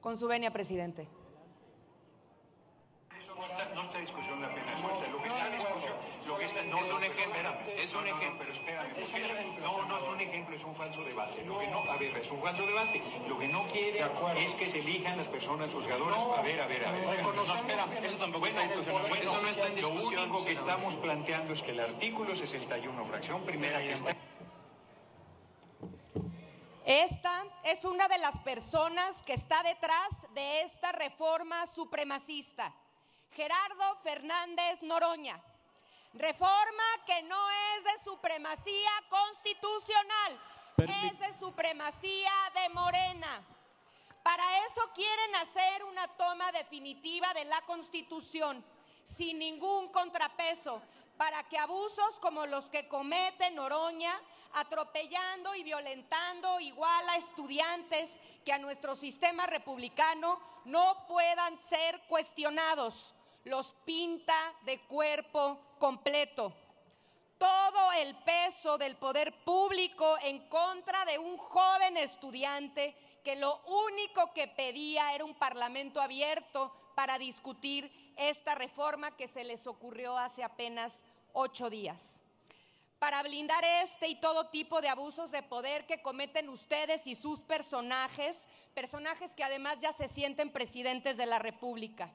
Con su venia, presidente. Eso no está, no está discusión la pena suelta. Lo que está en discusión, lo que está, no, Es un ejemplo, espérame, es un no, no, no, ejemplo. pero espérame, porque- no, no es un ejemplo, es un falso debate. Lo que no, a ver, es un falso debate. Lo que no quiere es que se elijan las personas juzgadoras. A ver, a ver, a ver. No, espérame, eso tampoco está en discusión. Bueno, eso no está en discusión, Lo único que estamos planteando es que el artículo 61, fracción primera, que está Esta es una de las personas que está detrás de esta reforma supremacista, Gerardo Fernández Noroña. Reforma que no es de supremacía constitucional, es de supremacía de Morena. Para eso quieren hacer una toma definitiva de la Constitución, sin ningún contrapeso, para que abusos como los que comete Noroña, atropellando y violentando igual a estudiantes que a nuestro sistema republicano, no puedan ser cuestionados. Los pinta de cuerpo completo todo el peso del poder público en contra de un joven estudiante que lo único que pedía era un parlamento abierto para discutir esta reforma que se les ocurrió hace apenas ocho días. Para blindar este y todo tipo de abusos de poder que cometen ustedes y sus personajes, personajes que además ya se sienten presidentes de la República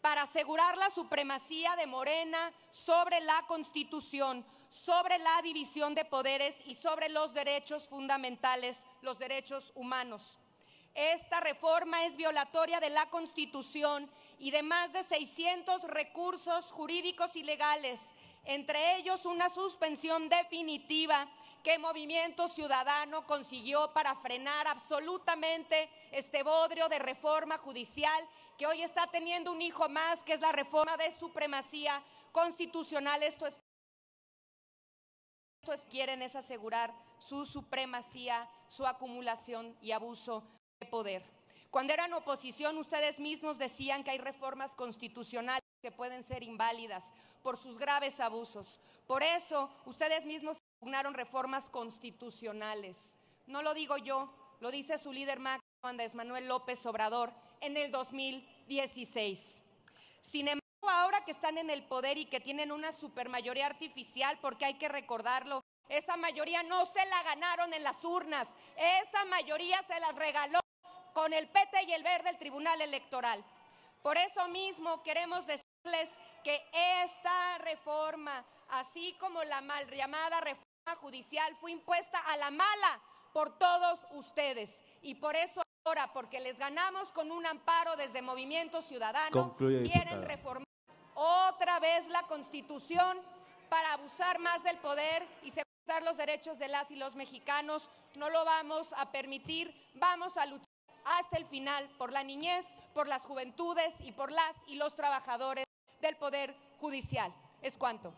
para asegurar la supremacía de Morena sobre la Constitución, sobre la división de poderes y sobre los derechos fundamentales, los derechos humanos. Esta reforma es violatoria de la Constitución y de más de 600 recursos jurídicos y legales, entre ellos una suspensión definitiva que Movimiento Ciudadano consiguió para frenar absolutamente este bodrio de reforma judicial que hoy está teniendo un hijo más, que es la reforma de supremacía constitucional. Esto es, quieren es asegurar su supremacía, su acumulación y abuso de poder. Cuando eran oposición, ustedes mismos decían que hay reformas constitucionales que pueden ser inválidas por sus graves abusos. Por eso, ustedes mismos impugnaron reformas constitucionales. No lo digo yo, lo dice su líder máximo, Andrés Manuel López Obrador, en el 2016. Sin embargo, ahora que están en el poder y que tienen una supermayoría artificial, porque hay que recordarlo, esa mayoría no se la ganaron en las urnas, esa mayoría se las regaló con el PT y el verde del Tribunal Electoral. Por eso mismo queremos decirles que esta reforma, así como la mal llamada reforma judicial, fue impuesta a la mala por todos ustedes. Y por eso ahora, porque les ganamos con un amparo desde Movimiento Ciudadano, Concluye, quieren reformar otra vez la Constitución para abusar más del poder y secuestrar los derechos de las y los mexicanos. No lo vamos a permitir. Vamos a luchar hasta el final por la niñez, por las juventudes y por las y los trabajadores del Poder Judicial. Es cuanto.